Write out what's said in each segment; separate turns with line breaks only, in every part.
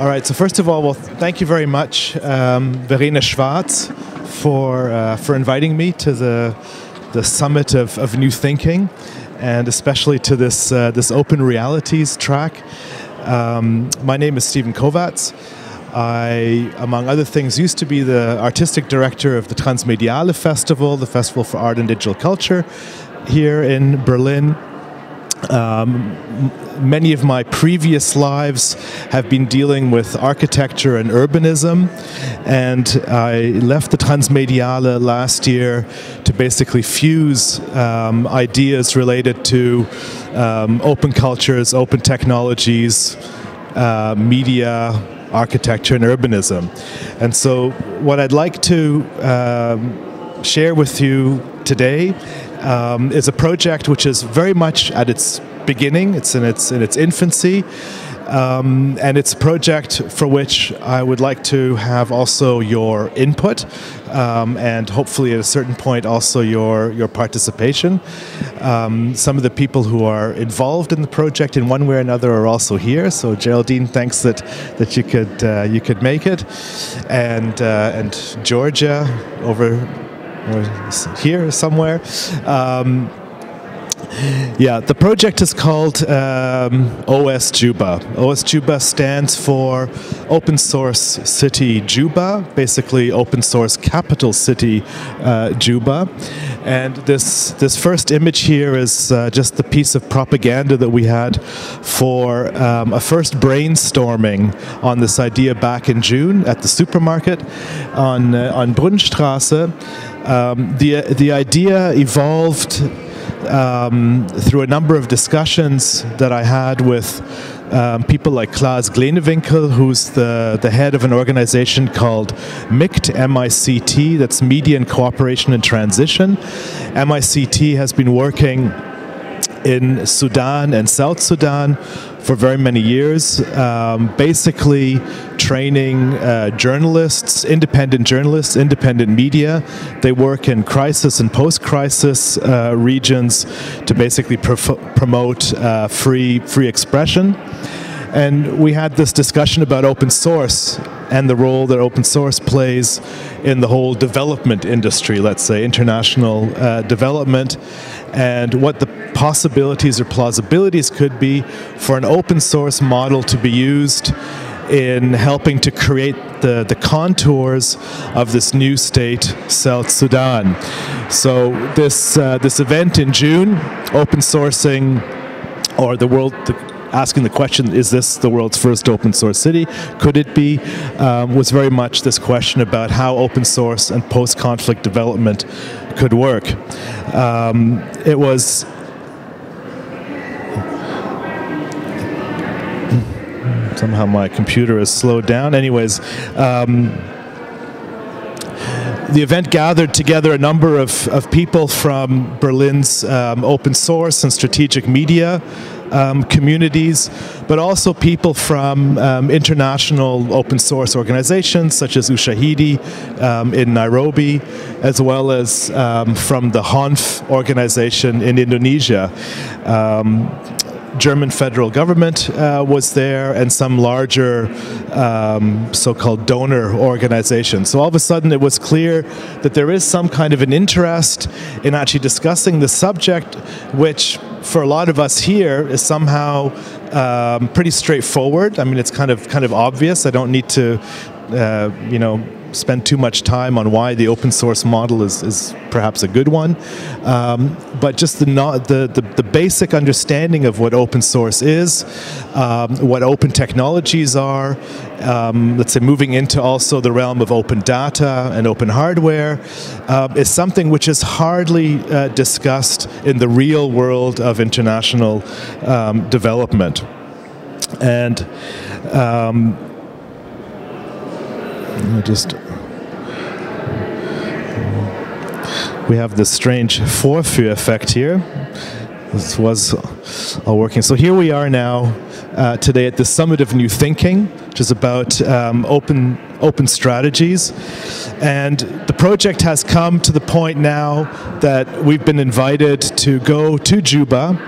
All right. So first of all, well, thank you very much, um, Verena Schwarz, for uh, for inviting me to the the summit of, of new thinking, and especially to this uh, this open realities track. Um, my name is Stephen Kovats. I, among other things, used to be the artistic director of the Transmediale Festival, the Festival for Art and Digital Culture, here in Berlin. Um, many of my previous lives have been dealing with architecture and urbanism, and I left the Transmediale last year to basically fuse um, ideas related to um, open cultures, open technologies, uh, media, architecture, and urbanism. And so, what I'd like to um, share with you today um, is a project which is very much at its beginning. It's in its in its infancy, um, and it's a project for which I would like to have also your input, um, and hopefully at a certain point also your your participation. Um, some of the people who are involved in the project in one way or another are also here. So Geraldine, thanks that that you could uh, you could make it, and uh, and Georgia over here somewhere. Um, yeah, the project is called um, OS Juba. OS Juba stands for Open Source City Juba, basically Open Source Capital City uh, Juba. And this this first image here is uh, just the piece of propaganda that we had for um, a first brainstorming on this idea back in June at the supermarket on uh, on Brunnenstraße. Um, the the idea evolved um, through a number of discussions that I had with um, people like Klaus Gleenewinkel, who's the, the head of an organization called MICT, M-I-C-T, that's Media and Cooperation and Transition. MICT has been working in Sudan and South Sudan for very many years, um, basically training uh, journalists, independent journalists, independent media. They work in crisis and post-crisis uh, regions to basically promote uh, free free expression. And we had this discussion about open source and the role that open source plays in the whole development industry, let's say, international uh, development, and what the possibilities or plausibilities could be for an open source model to be used in helping to create the, the contours of this new state, South Sudan. So this uh, this event in June, open sourcing or the world the asking the question, is this the world's first open source city? Could it be? Um, was very much this question about how open source and post conflict development could work. Um, it was somehow my computer is slowed down. Anyways, um, the event gathered together a number of, of people from Berlin's um, open source and strategic media um, communities, but also people from um, international open source organizations such as Ushahidi um, in Nairobi, as well as um, from the HONF organization in Indonesia. Um, German federal government uh, was there and some larger um, so called donor organizations. So all of a sudden it was clear that there is some kind of an interest in actually discussing the subject, which for a lot of us here is somehow um, pretty straightforward. I mean, it's kind of kind of obvious. I don't need to, uh, you know, spend too much time on why the open source model is, is perhaps a good one. Um, but just the, the, the, the, basic understanding of what open source is, um, what open technologies are, um, let's say moving into also the realm of open data and open hardware, uh, is something which is hardly uh, discussed in the real world of international um, development. And um, just we have this strange Vorführ effect here. This was all working. So here we are now uh, today at the Summit of New Thinking, which is about um, open open strategies. And the project has come to the point now that we've been invited to go to Juba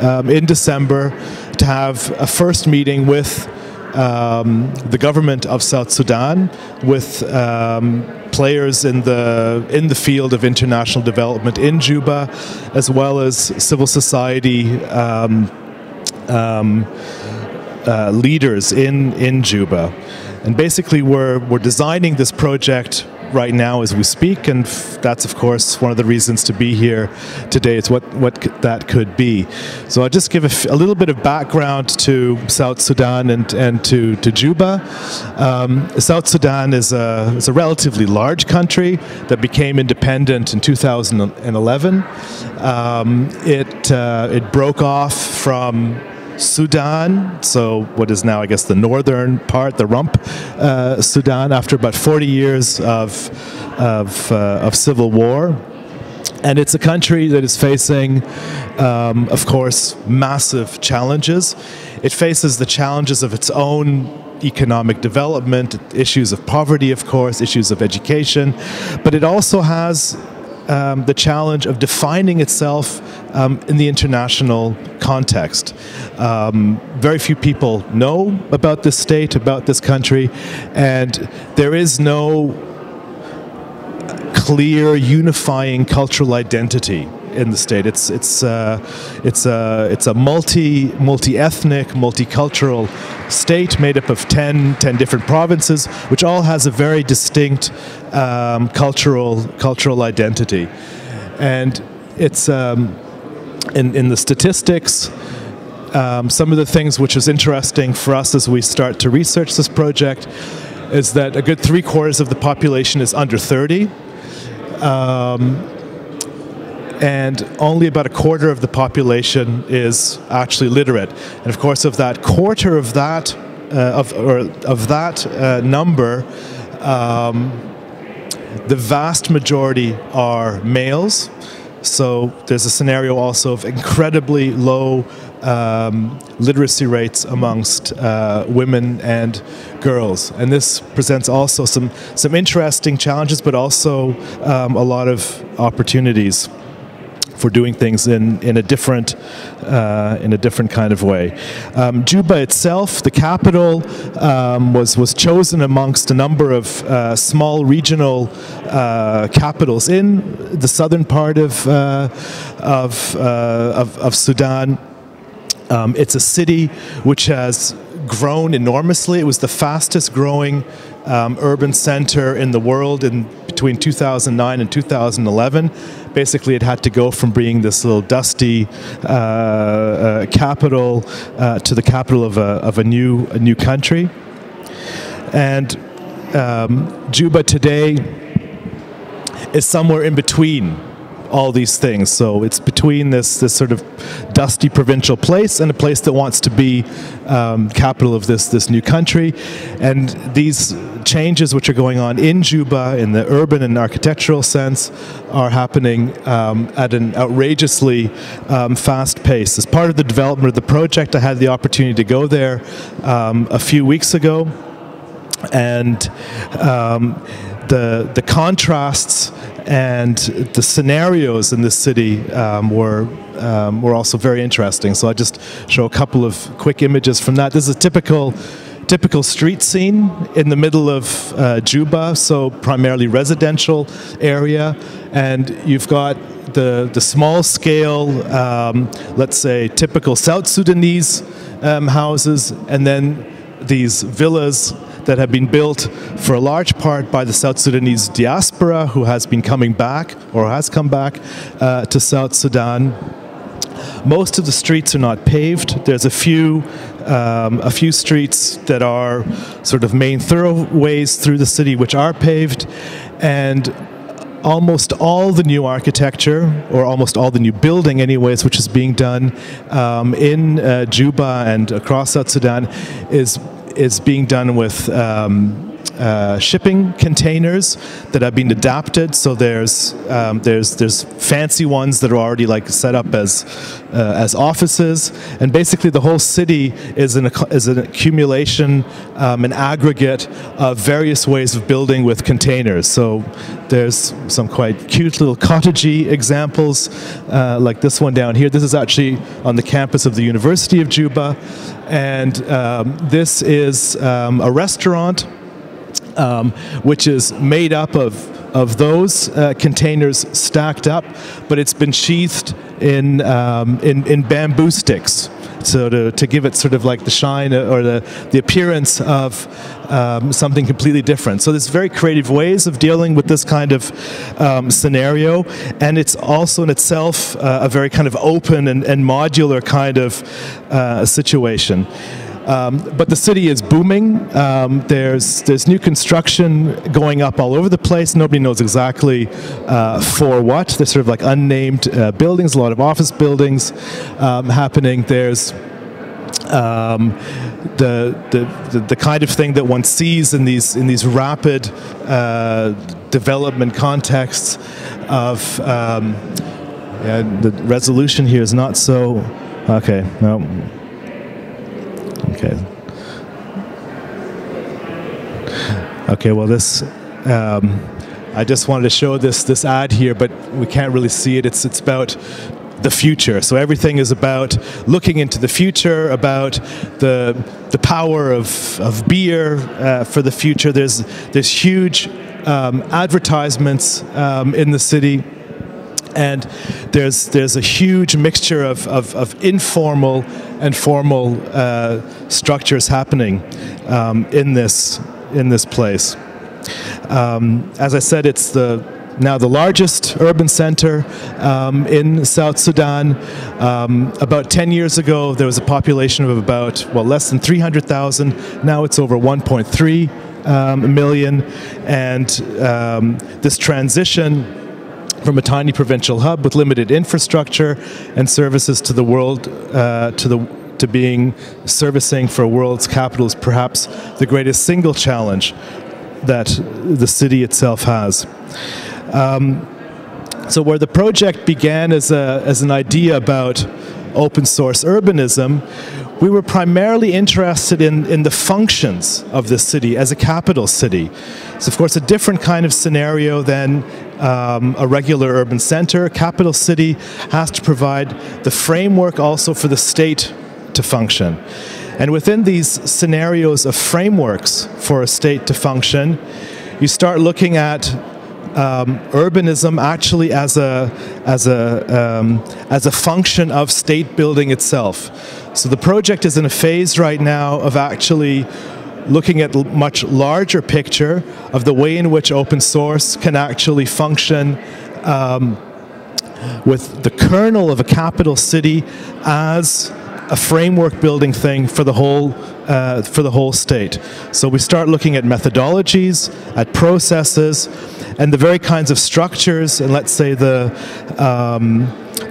um, in December to have a first meeting with um, the government of South Sudan with um, players in the in the field of international development in Juba, as well as civil society um, um, uh, leaders in in Juba, and basically we're we're designing this project right now as we speak, and that's of course one of the reasons to be here today. It's what what that could be. So I'll just give a, little bit of background to South Sudan and and to to Juba. Um, South Sudan is a is a relatively large country that became independent in 2011. Um, it uh, it broke off from Sudan, so what is now, I guess, the northern part, the rump uh, Sudan, after about 40 years of, of, uh, of civil war. And it's a country that is facing, um, of course, massive challenges. It faces the challenges of its own economic development, issues of poverty, of course, issues of education, but it also has um, the challenge of defining itself um, in the international context. Um, very few people know about this state, about this country, and there is no clear, unifying cultural identity in the state. It's it's uh, it's a it's a multi multi ethnic, multicultural state made up of 10, 10 different provinces, which all has a very distinct um, cultural cultural identity, and it's um, in in the statistics. Um, some of the things which is interesting for us as we start to research this project is that a good three quarters of the population is under 30. Um, and only about a quarter of the population is actually literate. And of course, of that quarter of that, uh, of, or of that uh, number, um, the vast majority are males. So there's a scenario also of incredibly low um, literacy rates amongst uh, women and girls, and this presents also some some interesting challenges, but also um, a lot of opportunities for doing things in, in a different uh, in a different kind of way. Um, Juba itself, the capital, um, was was chosen amongst a number of uh, small regional uh, capitals in the southern part of uh, of, uh, of, of Sudan. Um, it's a city which has grown enormously. It was the fastest growing um, urban center in the world in between 2009 and 2011. Basically, it had to go from being this little dusty uh, uh, capital uh, to the capital of a, of a new a new country. And um, Juba today is somewhere in between all these things. So it's between this this sort of dusty provincial place and a place that wants to be um, capital of this this new country, and these changes which are going on in Juba in the urban and architectural sense are happening um, at an outrageously um, fast pace. As part of the development of the project, I had the opportunity to go there um, a few weeks ago, and um, the the contrasts and the scenarios in this city um, were um, were also very interesting. So I just show a couple of quick images from that. This is a typical typical street scene in the middle of uh, Juba, so primarily residential area, and you've got the the small scale, um, let's say typical South Sudanese um, houses, and then these villas that have been built for a large part by the South Sudanese diaspora who has been coming back or has come back uh, to South Sudan. Most of the streets are not paved. There's a few, um, a few streets that are sort of main thoroughways through the city which are paved, and almost all the new architecture, or almost all the new building, anyways, which is being done um, in uh, Juba and across South Sudan, is is being done with um, uh, shipping containers that have been adapted. So there's um, there's there's fancy ones that are already like set up as uh, as offices, and basically the whole city is an is an accumulation, um, an aggregate of various ways of building with containers. So there's some quite cute little cottagey examples, uh, like this one down here. This is actually on the campus of the University of Juba, and um, this is um, a restaurant um, which is made up of of those uh, containers stacked up, but it's been sheathed in um, in, in bamboo sticks. So to, to give it sort of like the shine or the, the appearance of um, something completely different. So there's very creative ways of dealing with this kind of um, scenario, and it's also in itself uh, a very kind of open and, and modular kind of uh, situation. Um, but the city is booming. Um, there's there's new construction going up all over the place. Nobody knows exactly uh, for what. There's sort of like unnamed uh, buildings, a lot of office buildings um, happening. There's um, the, the, the kind of thing that one sees in these in these rapid uh, development contexts of um, yeah, the resolution here is not so okay no Okay. Okay, well, this, um, I just wanted to show this, this ad here, but we can't really see it. It's, it's about the future. So everything is about looking into the future, about the, the power of, of beer uh, for the future. There's, there's huge um, advertisements um, in the city and there's there's a huge mixture of, of, of informal and formal uh, structures happening um, in this in this place. Um, as I said, it's the now the largest urban center um, in South Sudan. Um, about 10 years ago, there was a population of about well less than 300,000. Now it's over 1.3 um, million, and um, this transition from a tiny provincial hub with limited infrastructure and services to the world, uh, to the to being servicing for world's capitals perhaps the greatest single challenge that the city itself has. Um, so where the project began as, a, as an idea about open source urbanism, we were primarily interested in, in the functions of the city as a capital city. It's, of course, a different kind of scenario than um, a regular urban center. A capital city has to provide the framework also for the state to function. And within these scenarios of frameworks for a state to function, you start looking at um, urbanism actually as a as a um, as a function of state building itself. So the project is in a phase right now of actually looking at much larger picture of the way in which open source can actually function um, with the kernel of a capital city as a framework building thing for the whole uh, for the whole state. So we start looking at methodologies, at processes, and the very kinds of structures, and let's say the um,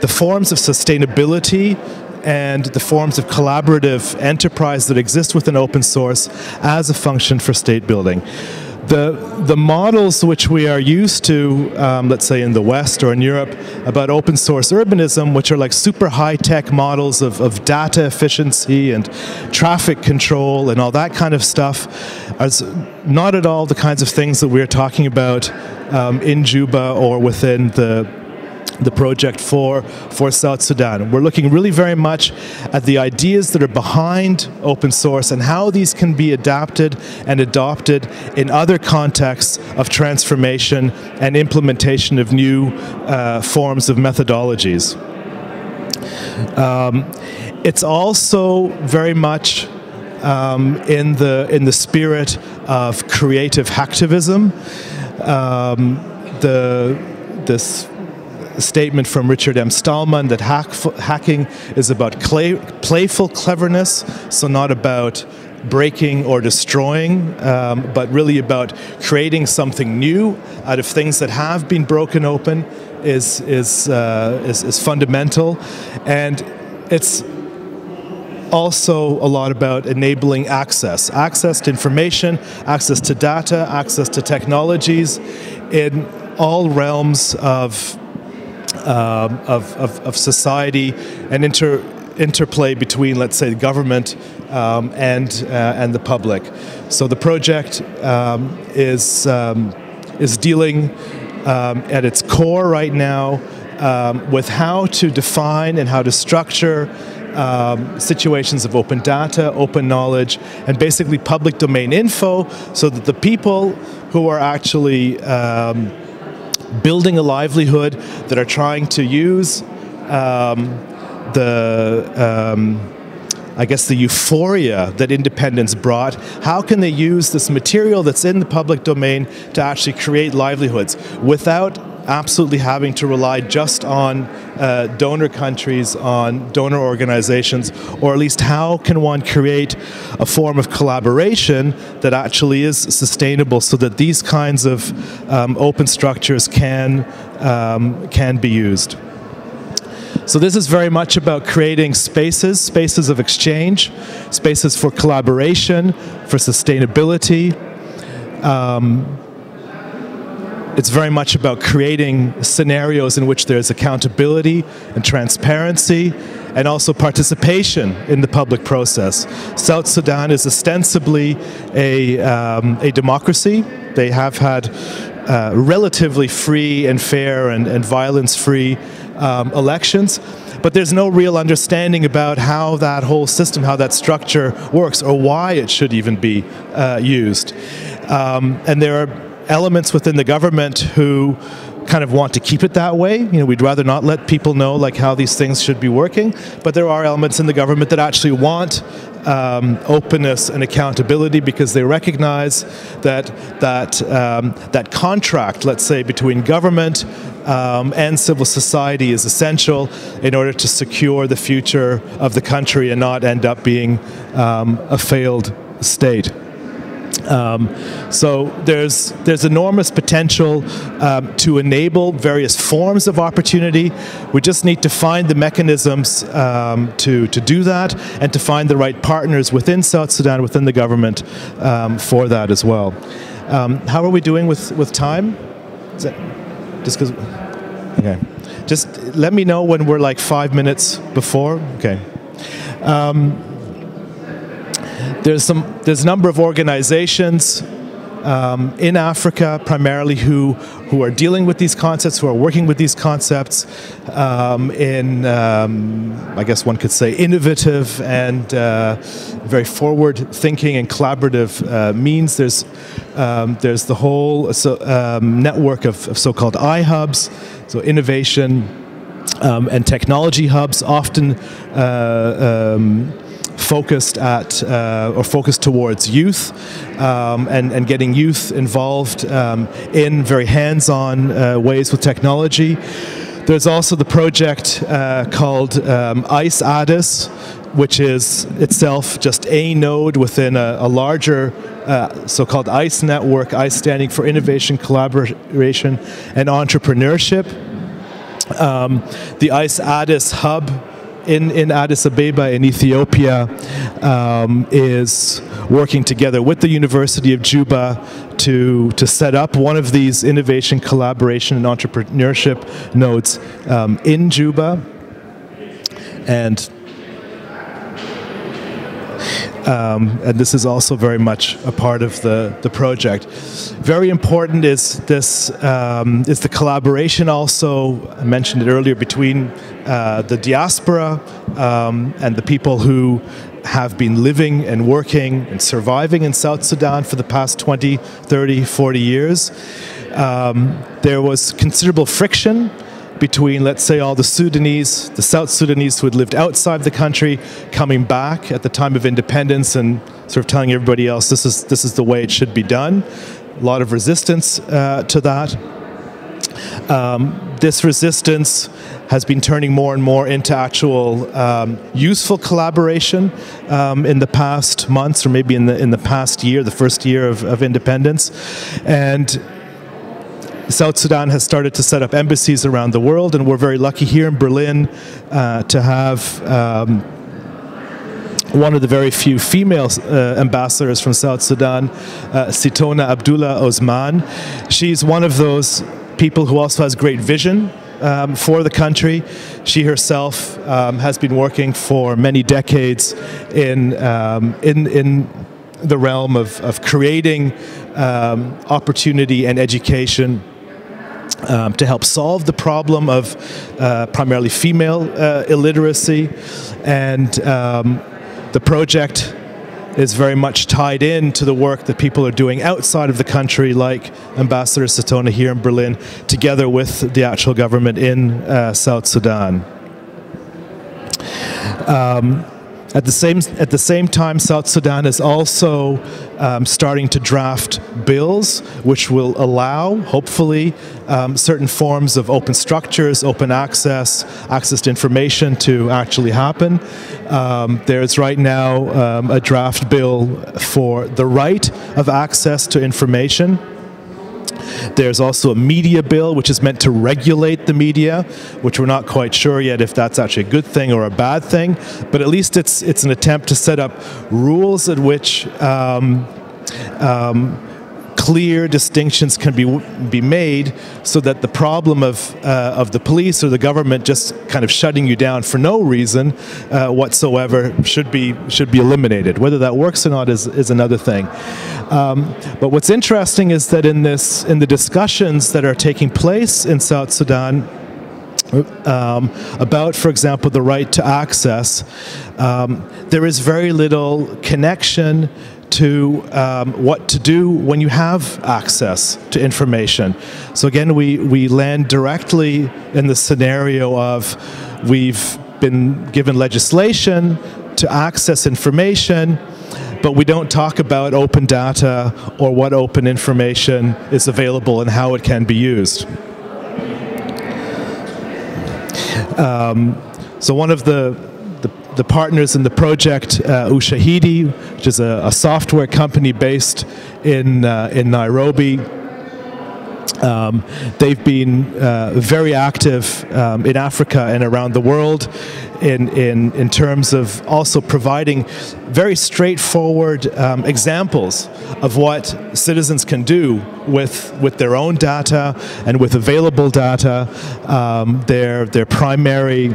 the forms of sustainability and the forms of collaborative enterprise that exist within open source as a function for state building. The, the models which we are used to, um, let's say in the West or in Europe, about open source urbanism, which are like super high tech models of, of data efficiency and traffic control and all that kind of stuff, are not at all the kinds of things that we're talking about um, in Juba or within the the project for, for South Sudan. We're looking really very much at the ideas that are behind open source and how these can be adapted and adopted in other contexts of transformation and implementation of new uh, forms of methodologies. Um, it's also very much um, in the in the spirit of creative hacktivism. Um, the this statement from Richard M. Stallman that hack, hacking is about clay, playful cleverness, so not about breaking or destroying, um, but really about creating something new out of things that have been broken open is is, uh, is, is fundamental, and it's also a lot about enabling access access to information, access to data, access to technologies in all realms of, um, of, of, of, society and inter, interplay between, let's say, the government um, and, uh, and the public. So the project um, is, um, is dealing um, at its core right now with how to define and how to structure um, situations of open data, open knowledge, and basically public domain info so that the people who are actually um, building a livelihood, that are trying to use um, the um, I guess, the euphoria that independence brought. How can they use this material that's in the public domain to actually create livelihoods without absolutely having to rely just on uh, donor countries, on donor organizations, or at least how can one create a form of collaboration that actually is sustainable so that these kinds of um, open structures can, um, can be used. So this is very much about creating spaces, spaces of exchange, spaces for collaboration, for sustainability. Um, it's very much about creating scenarios in which there's accountability and transparency and also participation in the public process. South Sudan is ostensibly a, um, a democracy. They have had uh, relatively free and fair and, and violence free um, elections but there's no real understanding about how that whole system, how that structure works, or why it should even be uh, used. Um, and there are elements within the government who kind of want to keep it that way. You know, we'd rather not let people know like how these things should be working. But there are elements in the government that actually want um, openness and accountability because they recognize that that um, that contract, let's say, between government um, and civil society is essential in order to secure the future of the country and not end up being um, a failed state. Um, so there's there's enormous potential um, to enable various forms of opportunity. We just need to find the mechanisms um, to to do that and to find the right partners within South Sudan, within the government, um, for that as well. Um, how are we doing with with time? That just because? Okay, just let me know when we're like five minutes before. Okay. Um, there's some there's a number of organizations um, in Africa, primarily who who are dealing with these concepts, who are working with these concepts um, in, um, I guess one could say, innovative and uh, very forward-thinking and collaborative uh, means. There's um, there's the whole so, um, network of, of so-called iHubs, so innovation um, and technology hubs, often. Uh, focused at uh, or focused towards youth um, and, and getting youth involved um, in very hands-on uh, ways with technology. There's also the project uh, called um, ICE Addis, which is itself just a node within a, a larger uh, so-called ICE network, ICE standing for Innovation, Collaboration, and Entrepreneurship. Um, the ICE Addis hub in, in Addis Ababa in Ethiopia um, is working together with the University of Juba to, to set up one of these innovation, collaboration, and entrepreneurship nodes um, in Juba. And um, and this is also very much a part of the, the project. Very important is this um, is the collaboration. Also, I mentioned it earlier between uh, the diaspora um, and the people who have been living and working and surviving in South Sudan for the past 20, 30, 40 years. Um, there was considerable friction between, let's say, all the Sudanese, the South Sudanese who had lived outside the country, coming back at the time of independence and sort of telling everybody else this is this is the way it should be done. A lot of resistance uh, to that. Um, this resistance has been turning more and more into actual um, useful collaboration um, in the past months, or maybe in the in the past year, the first year of, of independence, and South Sudan has started to set up embassies around the world, and we're very lucky here in Berlin uh, to have. Um, one of the very few female uh, ambassadors from South Sudan, uh, Sitona Abdullah Osman. She's one of those people who also has great vision um, for the country. She herself um, has been working for many decades in um, in in the realm of, of creating um, opportunity and education um, to help solve the problem of uh, primarily female uh, illiteracy. And um, the project is very much tied in to the work that people are doing outside of the country, like Ambassador Sitona here in Berlin, together with the actual government in uh, South Sudan. Um, at the same at the same time, South Sudan is also um, starting to draft bills which will allow, hopefully, um, certain forms of open structures, open access, access to information to actually happen. Um, there's right now um, a draft bill for the right of access to information there's also a media bill, which is meant to regulate the media, which we're not quite sure yet if that's actually a good thing or a bad thing. But at least it's it's an attempt to set up rules at which. Um, um, clear distinctions can be be made so that the problem of uh, of the police or the government just kind of shutting you down for no reason uh, whatsoever should be should be eliminated. Whether that works or not is is another thing. Um, but what's interesting is that in this in the discussions that are taking place in South Sudan. Um, about, for example, the right to access, um, there is very little connection to um, what to do when you have access to information. So again, we, we land directly in the scenario of we've been given legislation to access information, but we don't talk about open data or what open information is available and how it can be used. Um, so one of the the partners in the project, uh, Ushahidi, which is a, a, software company based in, uh, in Nairobi. Um, they've been uh, very active um, in Africa and around the world in, in, in terms of also providing very straightforward um, examples of what citizens can do with, with their own data and with available data. Um, their, their primary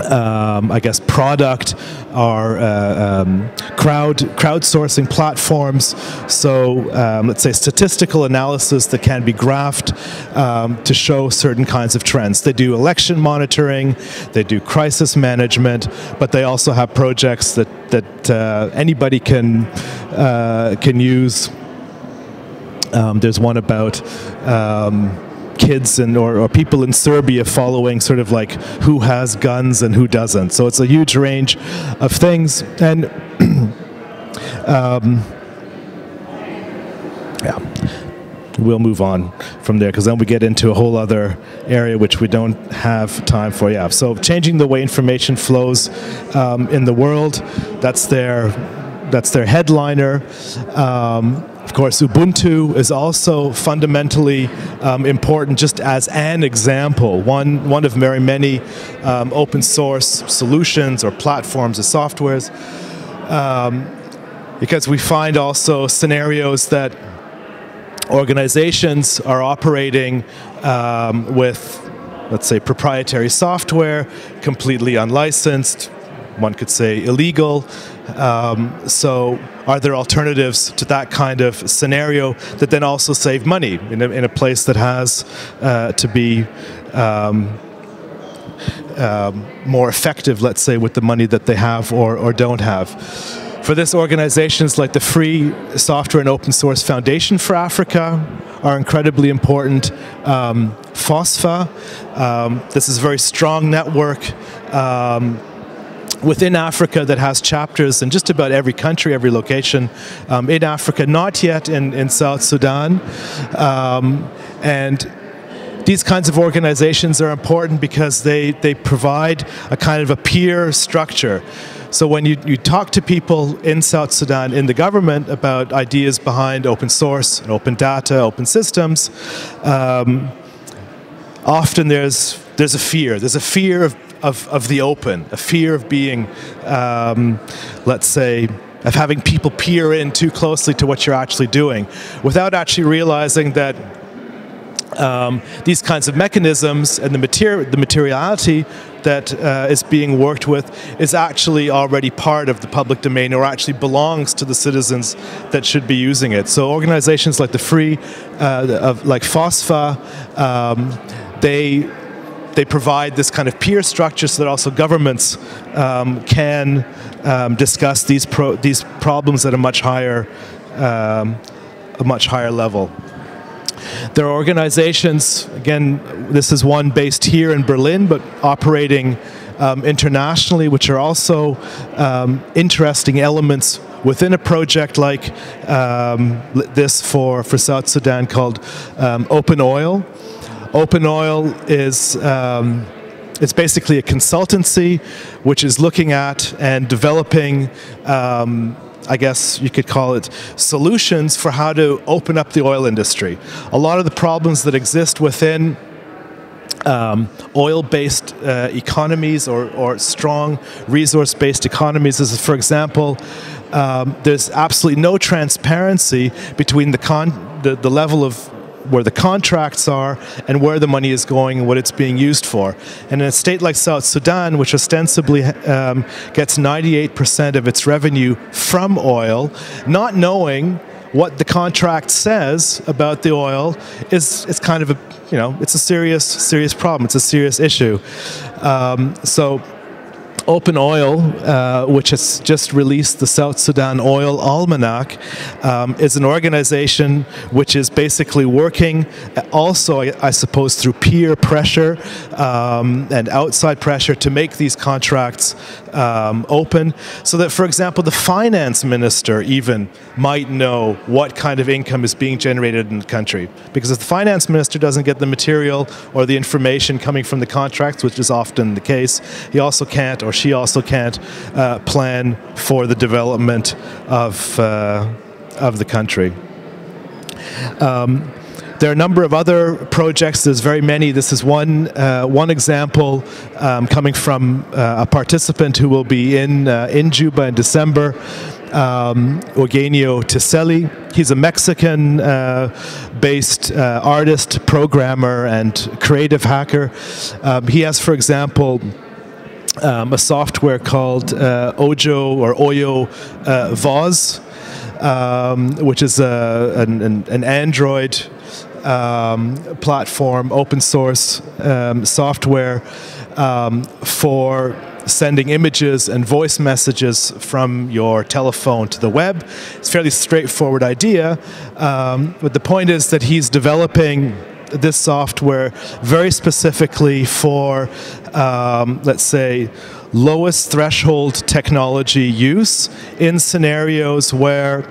um, I guess, product are uh, um, crowd crowdsourcing platforms. So um, let's say statistical analysis that can be graphed um, to show certain kinds of trends. They do election monitoring, they do crisis management, but they also have projects that that uh, anybody can uh, can use. Um, there's one about um, kids and or, or, people in Serbia following sort of like who has guns and who doesn't. So it's a huge range of things, and um, yeah, we'll move on from there because then we get into a whole other area which we don't have time for. Yeah, so changing the way information flows um, in the world. That's their that's their headliner. Um, course, Ubuntu is also fundamentally um, important just as an example, one, one of very many um, open source solutions or platforms or softwares. Um, because we find also scenarios that organizations are operating um, with, let's say, proprietary software, completely unlicensed, one could say illegal. Um, so are there alternatives to that kind of scenario that then also save money in a, in a place that has uh, to be um, um, more effective, let's say, with the money that they have or, or don't have? For this, organizations like the Free Software and Open Source Foundation for Africa are incredibly important. Um, FOSSFA, um, this is a very strong network um, within Africa that has chapters in just about every country, every location um, in Africa, not yet in, in South Sudan. Um, and these kinds of organizations are important because they, they provide a kind of a peer structure. So when you, you talk to people in South Sudan, in the government, about ideas behind open source and open data, open systems, um, often there's, there's a fear. There's a fear of of, of the open, a fear of being, um, let's say, of having people peer in too closely to what you're actually doing without actually realizing that um, these kinds of mechanisms and the, materi- the materiality that uh, is being worked with is actually already part of the public domain or actually belongs to the citizens that should be using it. So organizations like the Free, uh, of, like FOSSFA, um, they they provide this kind of peer structure so that also governments um, can um, discuss these pro- these problems at a much higher um, a much higher level. There are organizations, again, this is one based here in Berlin, but operating um, internationally, which are also um, interesting elements within a project like um, this for, for South Sudan called um, Open Oil. Open Oil is um, it's basically a consultancy which is looking at and developing um, I guess you could call it solutions for how to open up the oil industry. A lot of the problems that exist within um, oil-based uh, economies or, or strong resource-based economies is, for example, um, there's absolutely no transparency between the, con- the, the level of where the contracts are and where the money is going and what it's being used for. And in a state like South Sudan, which ostensibly um, gets 98% of its revenue from oil, not knowing what the contract says about the oil is, is kind of a you know it's a serious serious problem it's a serious issue um, so Open Oil, uh, which has just released the South Sudan Oil Almanac, um, is an organization which is basically working also, I, suppose, through peer pressure um, and outside pressure to make these contracts um, open so that, for example, the finance minister even might know what kind of income is being generated in the country. Because if the finance minister doesn't get the material or the information coming from the contracts, which is often the case, he also can't or she also can't uh, plan for the development of, uh, of the country. Um, there are a number of other projects. There's very many. This is one uh, one example um, coming from uh, a participant who will be in uh, in Juba in December. Um, Eugenio Tisselli. He's a Mexican uh, based uh, artist, programmer, and creative hacker. Um, he has, for example, um, a software called uh, Ojo or Oyo uh, Voz, um, which is a, an, an, Android um, platform, open source um, software um, for sending images and voice messages from your telephone to the web. It's a fairly straightforward idea, um, but the point is that he's developing this software very specifically for, um, let's say, lowest threshold technology use in scenarios where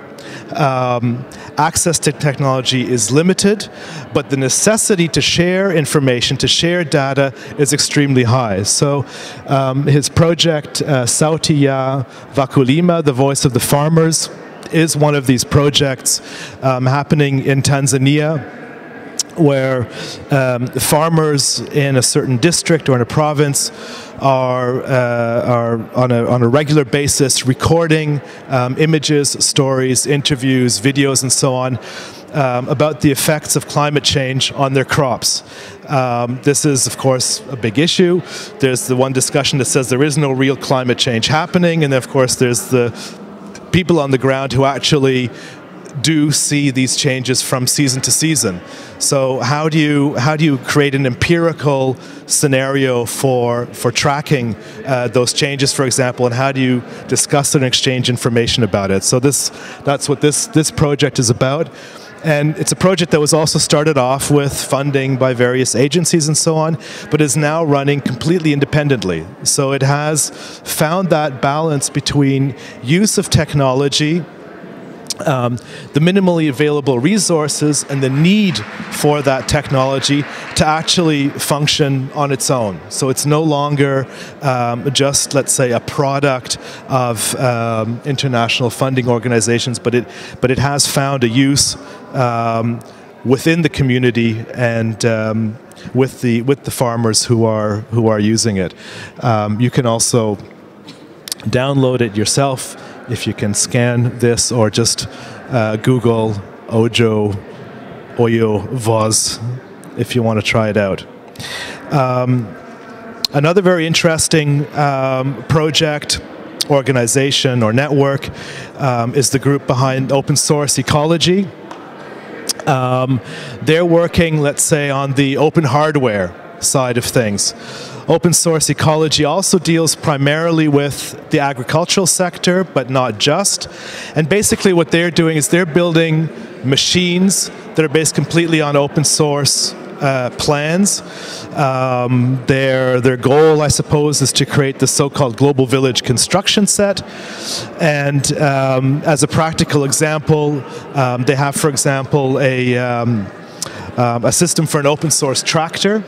um, access to technology is limited, but the necessity to share information, to share data, is extremely high. So, um, his project, uh, Sauti ya Wakulima, the voice of the farmers, is one of these projects um, happening in Tanzania where um, farmers in a certain district or in a province are, uh, are on, a, on a regular basis recording um, images, stories, interviews, videos, and so on. Um, about the effects of climate change on their crops. Um, this is, of course, a big issue. There's the one discussion that says there is no real climate change happening, and of course, there's the people on the ground who actually do see these changes from season to season. So how do you how do you create an empirical scenario for for tracking uh, those changes, for example, and how do you discuss and exchange information about it? So this that's what this this project is about. And it's a project that was also started off with funding by various agencies and so on, but is now running completely independently. So it has found that balance between use of technology um, the minimally available resources and the need for that technology to actually function on its own. So it's no longer um, just, let's say, a product of um, international funding organizations, but it, but it has found a use um, within the community and um, with the with the farmers who are who are using it. Um, you can also download it yourself if you can scan this or just uh, Google Ojo Oyo Voz if you want to try it out. Um, another very interesting um, project organization or network um, is the group behind open source ecology. Um, they're working, let's say, on the open hardware side of things. Open source ecology also deals primarily with the agricultural sector, but not just. And basically, what they're doing is they're building machines that are based completely on open source uh, plans. Um, their their goal, I suppose, is to create the so-called global village construction set. And um, as a practical example, um, they have, for example, a um, um, a system for an open source tractor.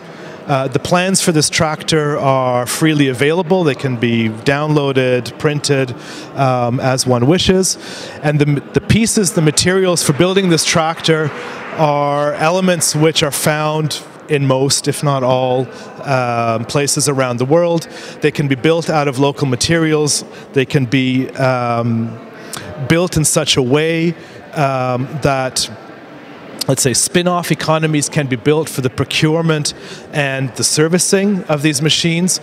Uh, the plans for this tractor are freely available. They can be downloaded, printed um, as one wishes. And the, the pieces, the materials for building this tractor are elements which are found in most, if not all, um, places around the world. They can be built out of local materials. They can be um, built in such a way um, that let's say spin-off economies can be built for the procurement and the servicing of these machines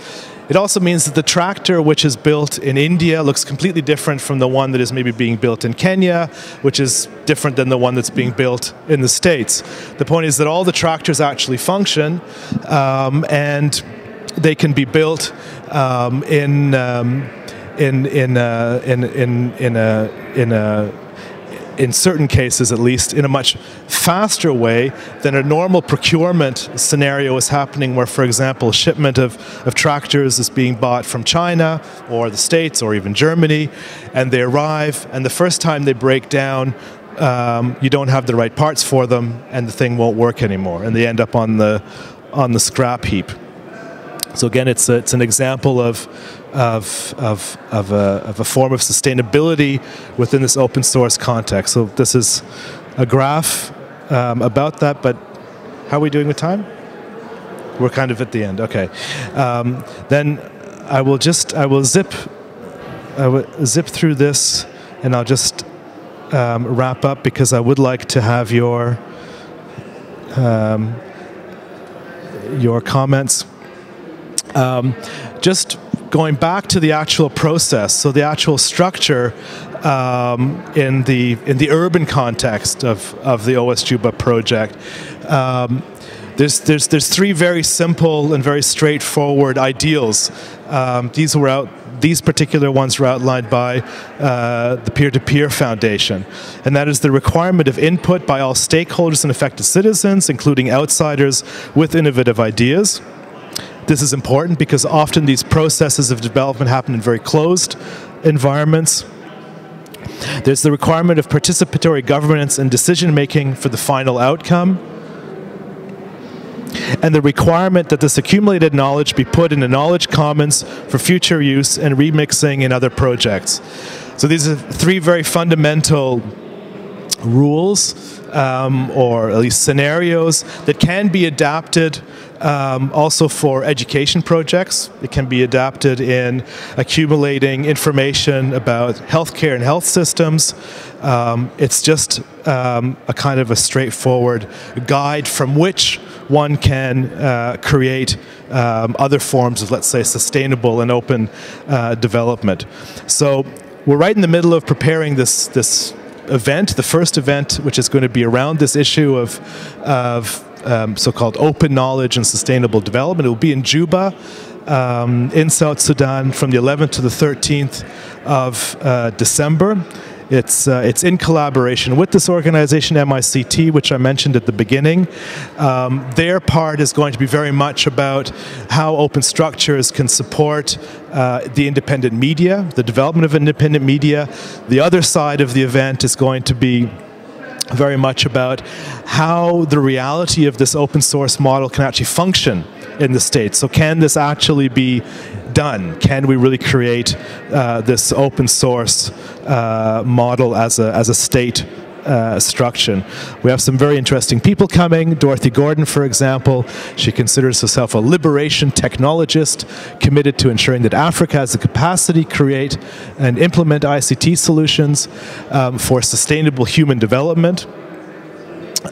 it also means that the tractor which is built in India looks completely different from the one that is maybe being built in Kenya, which is different than the one that's being built in the States. The point is that all the tractors actually function um, and they can be built um, in, um, in, in, uh, in, in, in, a, in a in certain cases at least, in a much faster way than a normal procurement scenario is happening, where, for example, shipment of, of tractors is being bought from China or the States or even Germany, and they arrive, and the first time they break down, um, you don't have the right parts for them, and the thing won't work anymore, and they end up on the on the scrap heap. So again, it's a, it's an example of of, of, of, a, of a form of sustainability within this open source context. So this is a graph um, about that, but how are we doing with time? We're kind of at the end. Okay. Um, then I will just I will zip I will zip through this, and I'll just um, wrap up because I would like to have your um, your comments. Um, just going back to the actual process, so the actual structure um, in the in the urban context of, of the OS Juba project. Um, there's, there's, there's three very simple and very straightforward ideals. Um, these were out these particular ones were outlined by uh, the Peer-to-Peer Foundation, and that is the requirement of input by all stakeholders and affected citizens, including outsiders with innovative ideas. This is important because often these processes of development happen in very closed environments. There's the requirement of participatory governance and decision making for the final outcome. And the requirement that this accumulated knowledge be put in a knowledge commons for future use and remixing in other projects. So these are three very fundamental rules um, or at least scenarios that can be adapted um, also for education projects. It can be adapted in accumulating information about healthcare and health systems. Um, it's just um, a kind of a straightforward guide from which one can uh, create um, other forms of, let's say, sustainable and open uh, development. So we're right in the middle of preparing this this event, the first event, which is going to be around this issue of of um, so-called open knowledge and sustainable development. It will be in Juba, um, in South Sudan, from the 11th to the 13th of uh, December. It's, uh, it's in collaboration with this organization, MICT, which I mentioned at the beginning. Um, their part is going to be very much about how open structures can support uh, the independent media, the development of independent media. The other side of the event is going to be very much about how the reality of this open source model can actually function in the States. So, can this actually be done? Can we really create uh, this open source uh, model as a, as a state uh, instruction. We have some very interesting people coming. Dorothy Gordon, for example, she considers herself a liberation technologist committed to ensuring that Africa has the capacity to create and implement ICT solutions um, for sustainable human development.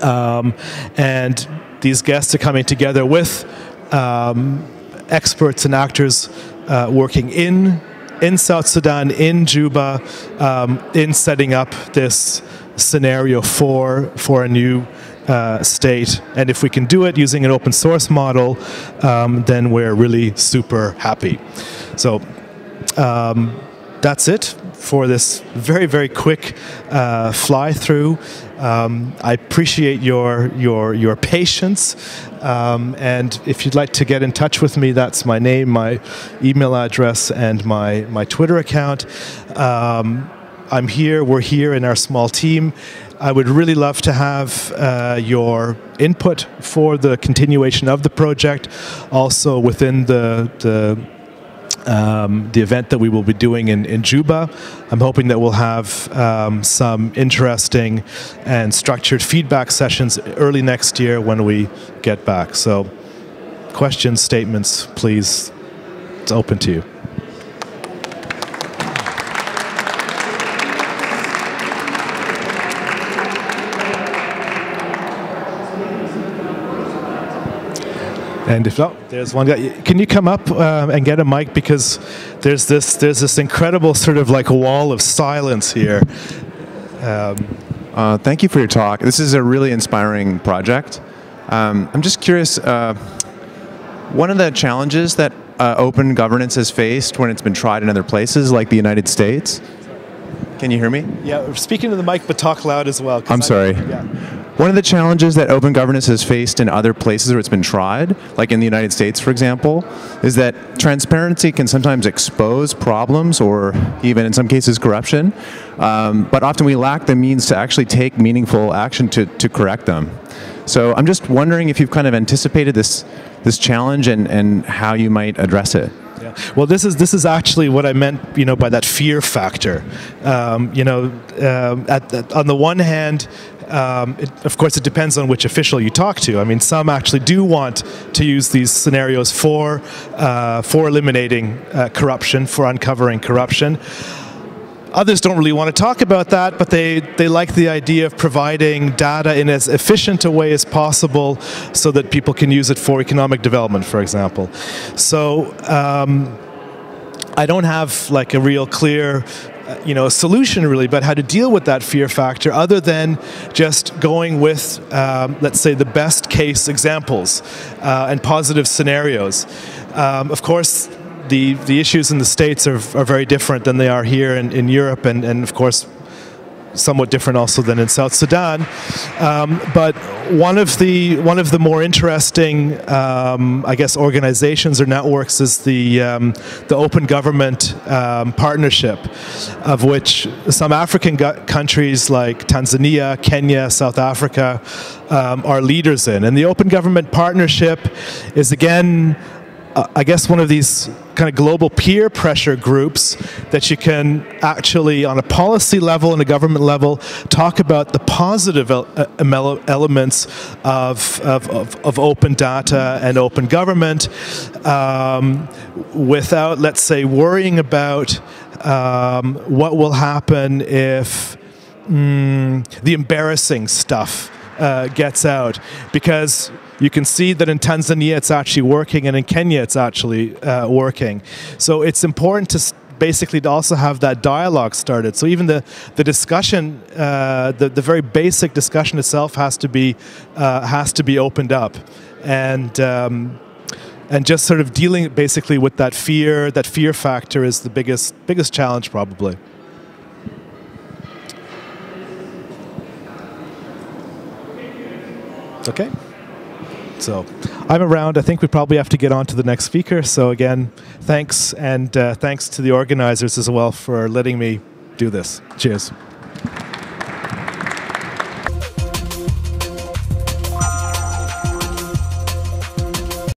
Um, and these guests are coming together with um, experts and actors uh, working in in South Sudan, in Juba, um, in setting up this scenario for for a new uh, state. And if we can do it using an open source model, um, then we're really super happy. So um, that's it for this very very quick uh, fly through. Um, I appreciate your your your patience, um, and if you'd like to get in touch with me, that's my name, my email address, and my my Twitter account. Um, I'm here. We're here in our small team. I would really love to have uh, your input for the continuation of the project, also within the the um, the event that we will be doing in, in Juba. I'm hoping that we'll have um, some interesting and structured feedback sessions early next year when we get back. So, questions, statements, please, it's open to you. And if not, there's one guy. Can you come up uh, and get a mic because there's this there's this incredible sort of like a wall of silence here.
Um, uh, thank you for your talk. This is a really inspiring project. Um, I'm just curious. Uh, one of the challenges that uh, open governance has faced when it's been tried in other places, like the United States. Can you hear me?
Yeah, speaking to the mic, but talk loud as well.
I'm sorry. Yeah. One of the challenges that open governance has faced in other places where it's been tried, like in the United States, for example, is that transparency can sometimes expose problems or even in some cases corruption, um, but often we lack the means to actually take meaningful action to, to correct them. So I'm just wondering if you've kind of anticipated this, this challenge and, and how you might address it.
Yeah. Well, this is this is actually what I meant, you know, by that fear factor. Um, you know, um, at, at, on the one hand, um, it, of course, it depends on which official you talk to. I mean, some actually do want to use these scenarios for uh, for eliminating uh, corruption, for uncovering corruption. Others don't really want to talk about that, but they, they like the idea of providing data in as efficient a way as possible so that people can use it for economic development, for example. So um, I don't have like a real clear you know, a solution really, but how to deal with that fear factor other than just going with, um, let's say, the best case examples uh, and positive scenarios. Um, of course, the, the issues in the States are, are very different than they are here in, in Europe, and, and of course, somewhat different also than in South Sudan. Um, but one of the one of the more interesting, um, I guess, organizations or networks is the um, the Open Government um, Partnership, of which some African countries like Tanzania, Kenya, South Africa um, are leaders in. And the Open Government Partnership is again uh, I guess one of these kind of global peer pressure groups that you can actually, on a policy level and a government level, talk about the positive uh, elements of, of, of, of open data and open government um, without, let's say, worrying about um, what will happen if mm, the embarrassing stuff uh, gets out. Because you can see that in Tanzania it's actually working, and in Kenya it's actually uh, working. So it's important to basically to also have that dialogue started. So even the the discussion, uh, the the very basic discussion itself has to be uh, has to be opened up, and. Um, and just sort of dealing basically with that fear, that fear factor is the biggest biggest challenge probably. Okay. So I'm around. I think we probably have to get on to the next speaker. So again, thanks, and uh, thanks to the organizers as well for letting me do this. Cheers.